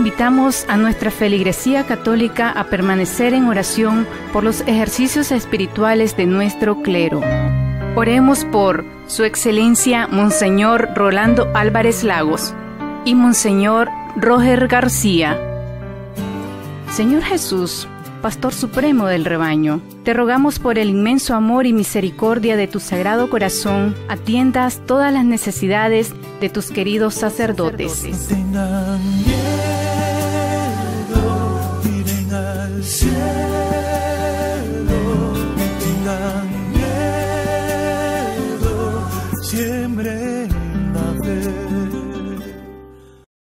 Invitamos a nuestra feligresía católica a permanecer en oración por los ejercicios espirituales de nuestro clero. Oremos por Su Excelencia Monseñor Rolando Álvarez Lagos y Monseñor Roger García. Señor Jesús, Pastor Supremo del rebaño, te rogamos por el inmenso amor y misericordia de tu sagrado corazón, atiendas todas las necesidades de tus queridos sacerdotes. Tengan siempre